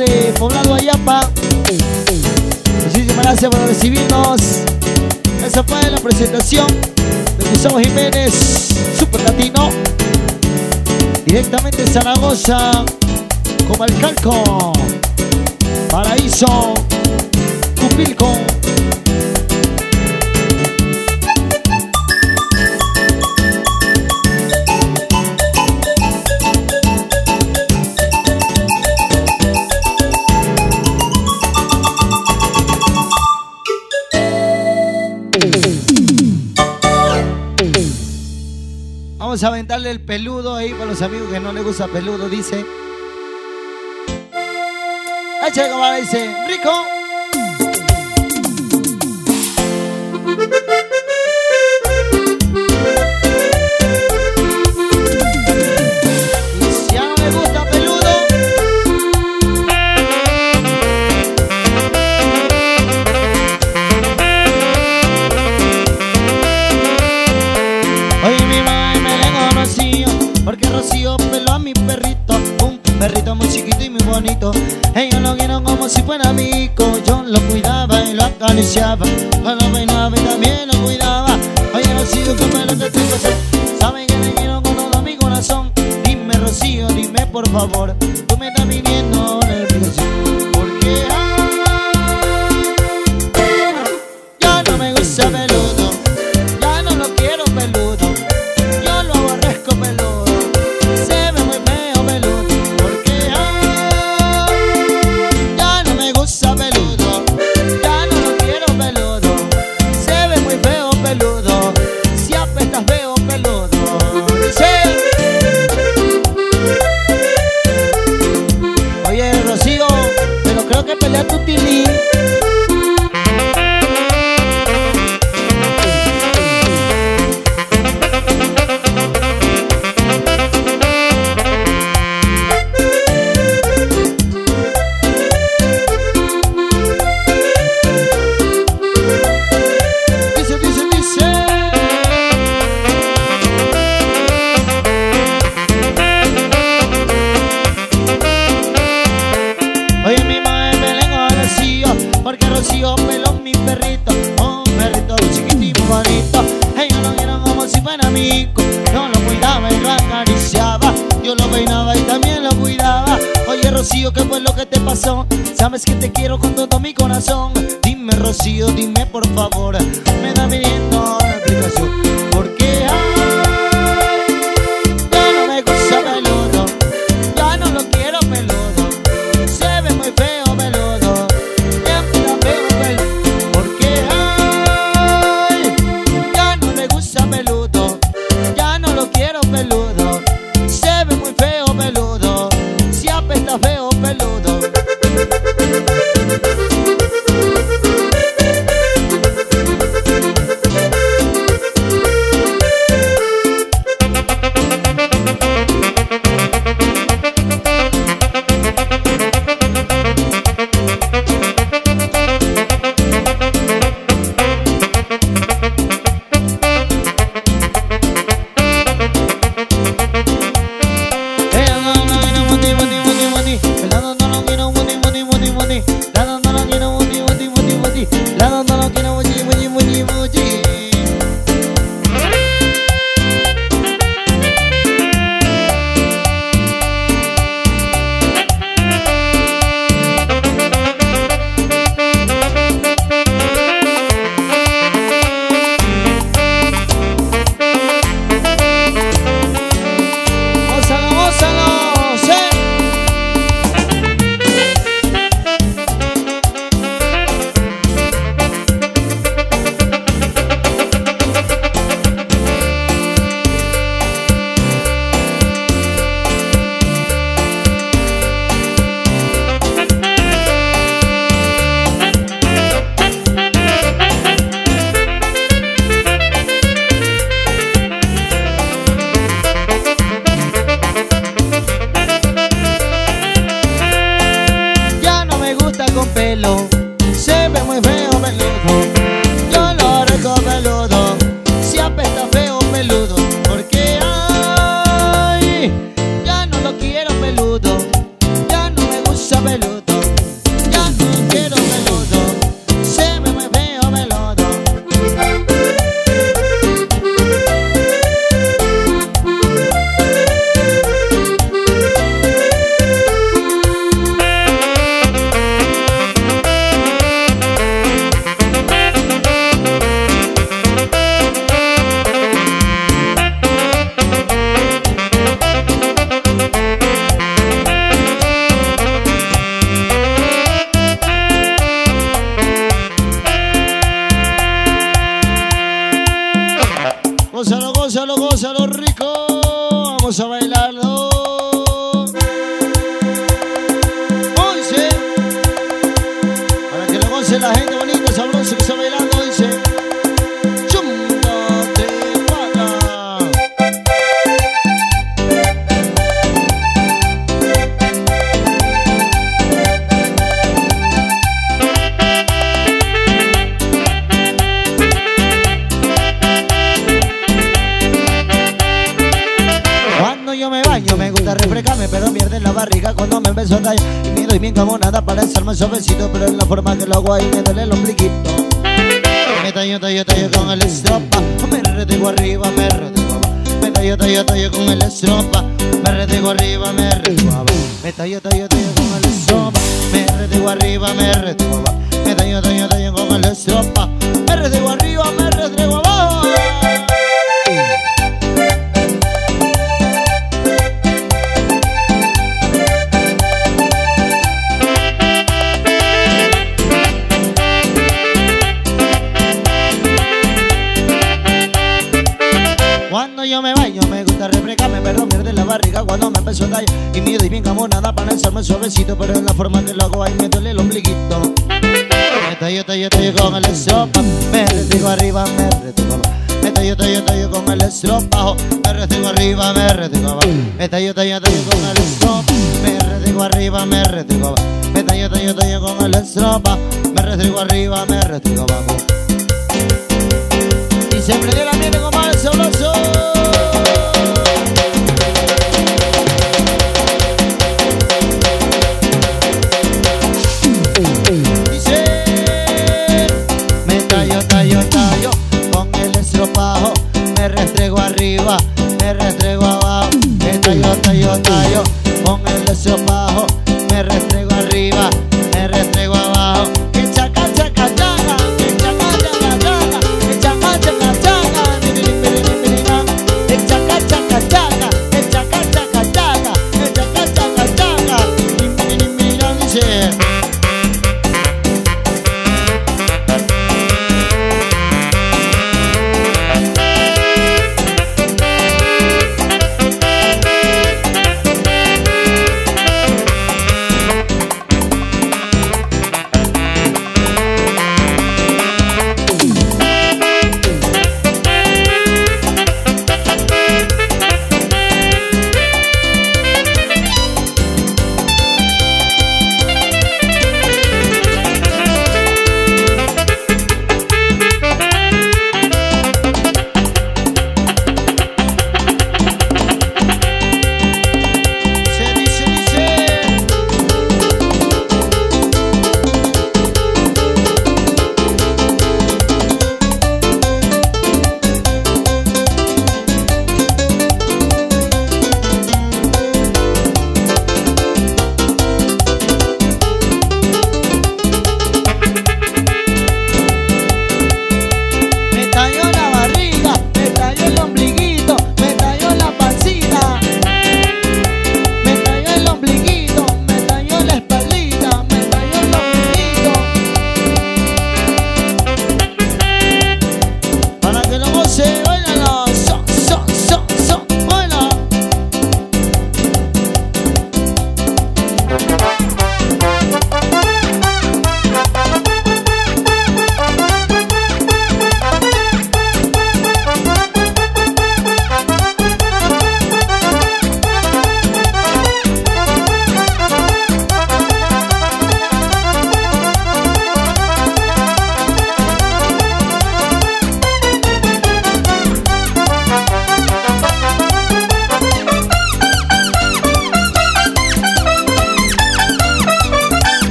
de Poblado Ayapa. Muchísimas gracias por recibirnos. Esa fue la presentación de Gustavo Jiménez, Super Latino. Directamente de Zaragoza, Comalcalco, Paraíso, Cupilco. Vamos a aventarle el peludo ahí para los amigos que no les gusta peludo, dice. Échale, compadre, dice, rico. perrito, un perrito muy chiquito y muy bonito. Ellos lo vieron como si fuera mi yo lo cuidaba y lo acariciaba. Rocío Pelón, mi perrito. Un perrito chiquitito bonito. Ellos lo vieron como si fuera amigo Yo lo cuidaba y lo acariciaba. Yo lo peinaba y también lo cuidaba. Oye Rocío, ¿qué fue lo que te pasó? Sabes que te quiero con todo mi corazón. Dime Rocío, dime por favor. Me da pidiendo Y me doy bien como nada para hacerme suavecito, pero en la forma que lo hago ahí me duele el ombliguito. Me tallo, tallo, tallo con el estropa, me retigo arriba, me retigo abajo. Me tallo, tallo, tallo con el estropa, me retigo arriba, me retigo abajo. Me tallo, tallo, tallo con el estropa, me retigo arriba, me retigo abajo. Me tallo, tallo, tallo con el estropa, tallar Y bien como nada para hacerme suavecito, pero en la forma que lo hago ahí me duele el ombliguito. Me tallo, tallo, tallo con el estropa, me retigo arriba, me retigo abajo. Me tallo, tallo, tallo con el estropa, me retigo arriba, me retigo abajo. Me tallo, tallo, tallo con el estropa, me retigo arriba, me retigo abajo. Me tallo, tallo, tallo con el estropa, me retigo arriba, me retigo abajo. Y se prendió la miel con más sabroso. Tallo, tallo, con el me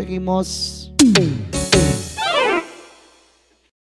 Seguimos.